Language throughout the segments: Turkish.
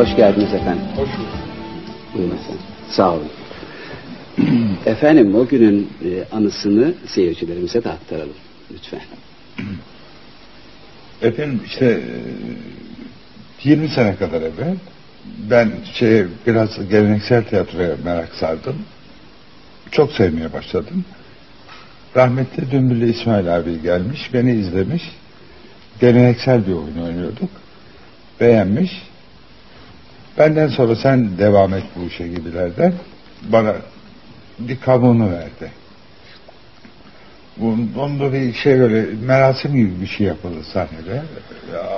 Hoş geldiniz efendim. Hoş bulduk. Buyurun efendim. Sağ olun. efendim o günün e, anısını seyircilerimize de aktaralım. Lütfen. Efendim işte e, 20 sene kadar evvel ben şey biraz geleneksel tiyatroya merak sardım. Çok sevmeye başladım. Rahmetli Dümbüllü İsmail abi gelmiş, beni izlemiş. Geleneksel bir oyun oynuyorduk. Beğenmiş. Benden sonra sen devam et bu işe gibilerden bana bir kabuğunu verdi. Onda bir şey böyle merasim gibi bir şey yapıldı sahnede.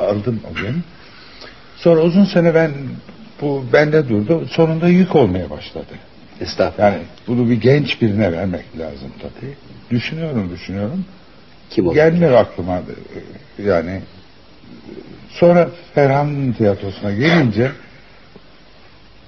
Aldım o gün. Sonra uzun sene ben bu bende durdu. Sonunda yük olmaya başladı. Estağfurullah. Yani bunu bir genç birine vermek lazım tabii. Düşünüyorum düşünüyorum. Kim olur? Gelmiyor aklıma. Yani sonra Ferhan'ın tiyatrosuna gelince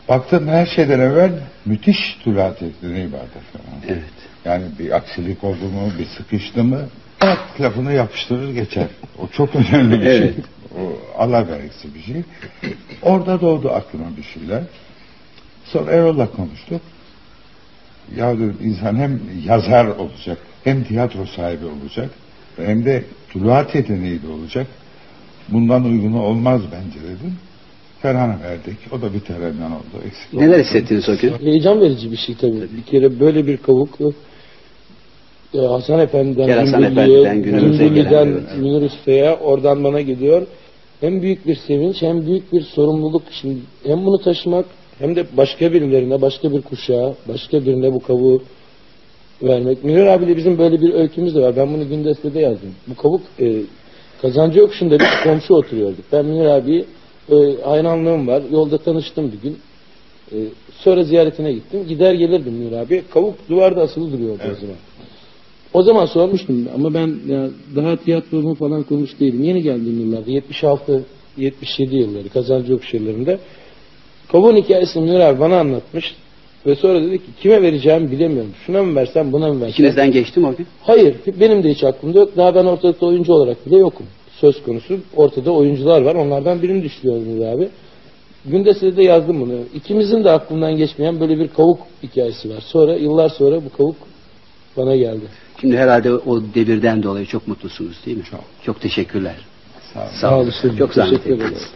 baktım her şeyden evvel müthiş tülat vardı Ferhan. Evet. Yani bir aksilik oldu mu, bir sıkıştı mı tak lafını yapıştırır geçer. O çok önemli bir Evet. şey. O Allah vergisi bir şey. Orada doğdu aklıma bir şeyler. Sonra Erol'la konuştuk. Ya dedim insan hem yazar olacak, hem tiyatro sahibi olacak, hem de tuluat yeteneği de olacak. Bundan uygunu olmaz bence dedim. Ferhan'a verdik. O da bir tereyağından oldu. Eksik Neler olmadı. hissettiniz o gün? Heyecan verici bir şey tabii. Bir kere böyle bir kavuk e, Hasan Efendi'den, Gel Hasan Efendi'den günümüze gelen. Münir Usta'ya oradan bana gidiyor. Hem büyük bir sevinç hem büyük bir sorumluluk. Şimdi hem bunu taşımak hem de başka birilerine, başka bir kuşağa, başka birine bu kavuğu vermek. Münir abiyle bizim böyle bir öykümüz de var. Ben bunu Gündes'te de yazdım. Bu kavuk e, kazancı yokuşunda bir komşu oturuyorduk. Ben Münir abi e, hayranlığım var. Yolda tanıştım bir gün. E, sonra ziyaretine gittim. Gider gelirdim Münir abi. Kavuk duvarda asılı duruyordu o zaman. O zaman sormuştum ama ben ya, daha tiyatromu falan konmuş değilim. Yeni geldiğim yıllarda 76 77 yılları kazancı yokuş yıllarında Kavuğun hikayesini Münir abi bana anlatmış. Ve sonra dedi ki kime vereceğimi bilemiyorum. Şuna mı versem buna mı versem? İçinizden geçti mi o gün? Hayır benim de hiç aklımda yok. Daha ben ortalıkta oyuncu olarak bile yokum. Söz konusu ortada oyuncular var. Onlardan birini düşünüyor Münir abi. Gündes'e de yazdım bunu. İkimizin de aklından geçmeyen böyle bir kavuk hikayesi var. Sonra yıllar sonra bu kavuk bana geldi. Şimdi herhalde o devirden dolayı çok mutlusunuz değil mi? Çok. Çok teşekkürler. Sağ olun. Sağ olun. Çok zahmet ettiniz.